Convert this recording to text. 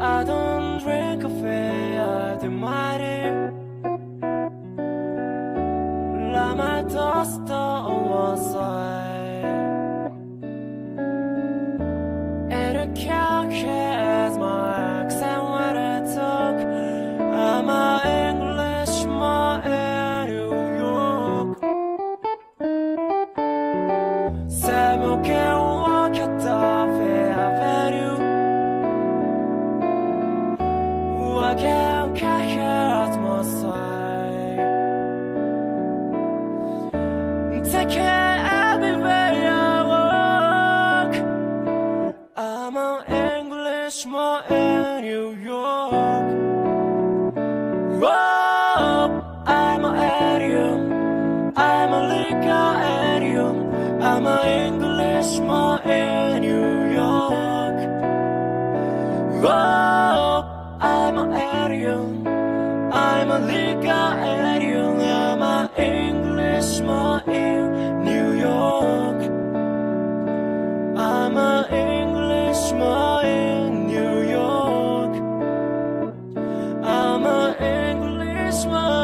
I don't drink coffee at the mighty」「ラマトストを抑え I can't everywhere I walk I'm an Englishman in New York Whoa, I'm an alien I'm a legal alien I'm an Englishman in New York. Whoa, aerial. I'm a leaker aerial. I'm an Englishman in New York. I'm an Englishman in New York. I'm an Englishman.